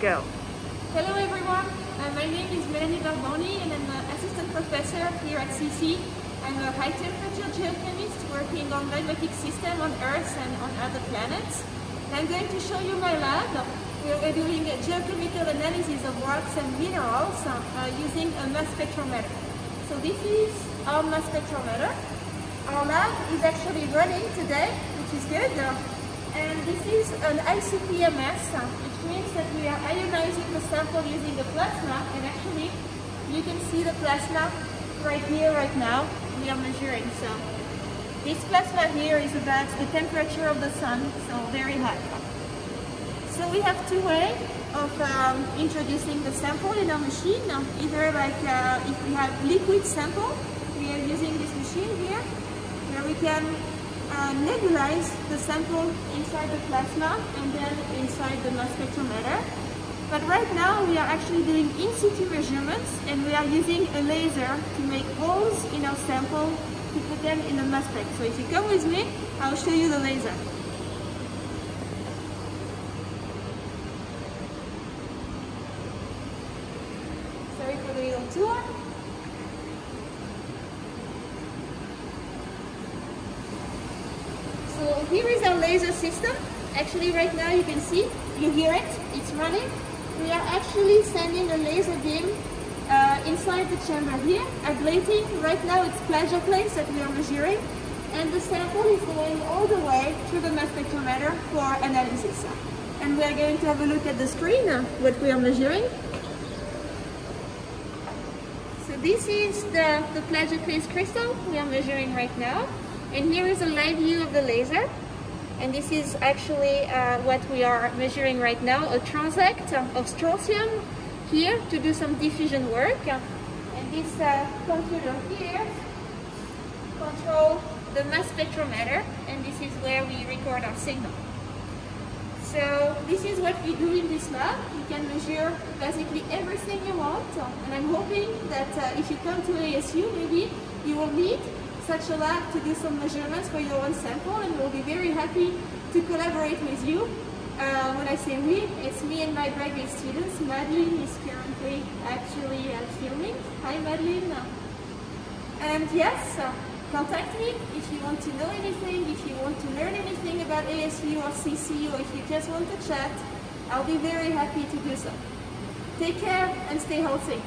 Go. Hello everyone, uh, my name is Melanie Barboni and I'm an assistant professor here at SESE. I'm a high temperature geochemist working on magmatic system on Earth and on other planets. I'm going to show you my lab. We're doing a geochemical analysis of rocks and minerals uh, using a mass spectrometer. So this is our mass spectrometer. Our lab is actually running today, which is good. This is an ICP-MS, which means that we are ionizing the sample using the plasma. And actually, you can see the plasma right here, right now. We are measuring. So this plasma here is about the temperature of the sun, so very hot. So we have two ways of um, introducing the sample in our machine. Either like uh, if we have liquid sample, we are using this machine here, where we can uh, nebulize the sample inside the plasma and then inside the mass spectrometer. But right now we are actually doing in situ measurements and we are using a laser to make holes in our sample to put them in the mass spec. So if you come with me, I'll show you the laser. Sorry for the little tour. So here is our laser system. Actually right now you can see, you hear it, it's running. We are actually sending a laser beam uh, inside the chamber here, ablating. Right now it's plagioclase that we are measuring. And the sample is going all the way to the mass spectrometer for analysis. And we are going to have a look at the screen, uh, what we are measuring. So this is the, the plagioclase crystal we are measuring right now. And here is a live view of the laser. And this is actually uh, what we are measuring right now, a transect of strontium here to do some diffusion work. And this uh, computer here control the mass spectrometer and this is where we record our signal. So this is what we do in this lab. You can measure basically everything you want and I'm hoping that uh, if you come to ASU maybe you will meet such a lab to do some measurements for your own sample and we'll be very happy to collaborate with you. Uh, when I say we, it's me and my graduate students. Madeline is currently actually uh, filming. Hi Madeline. And yes, uh, contact me if you want to know anything, if you want to learn anything about ASU or SESE or if you just want to chat. I'll be very happy to do so. Take care and stay healthy.